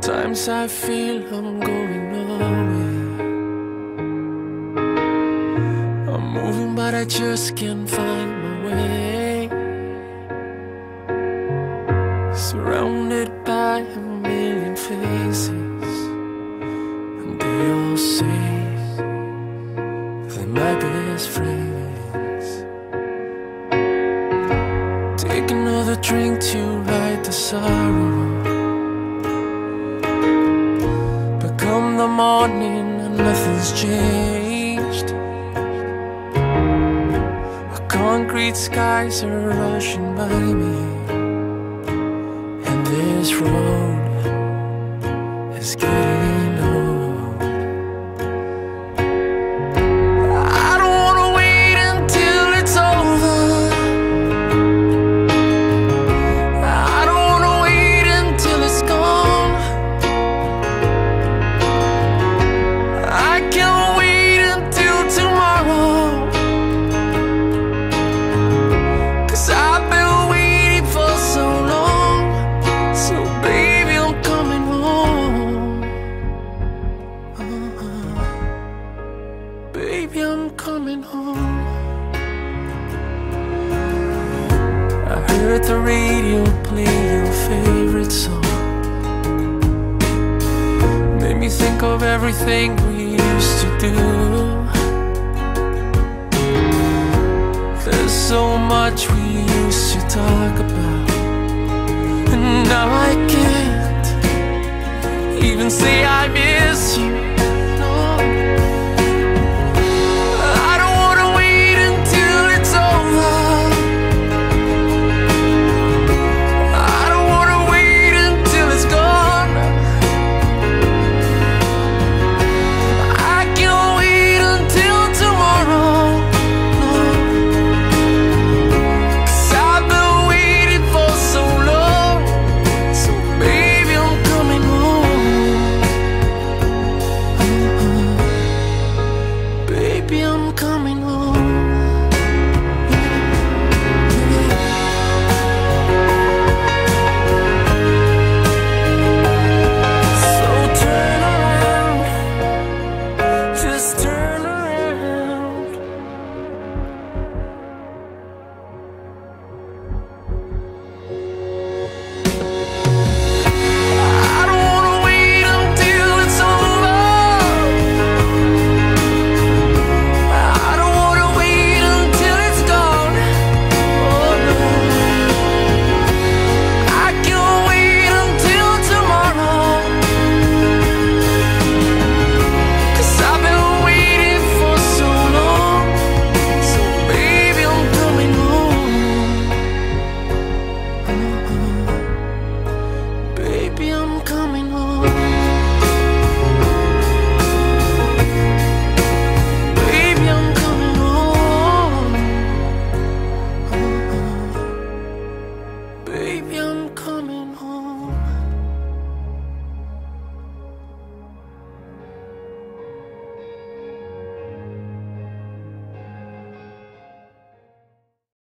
Sometimes I feel I'm going nowhere. I'm moving, but I just can't find my way. Surrounded by a million faces, and they all say they're my best friends. Take another drink to ride the sorrow. Morning and nothing's changed. Concrete skies are rushing by me, and this road is getting Baby, I'm coming home. I heard the radio play your favorite song. Made me think of everything we used to do. There's so much we used to talk about. And now I can't even say.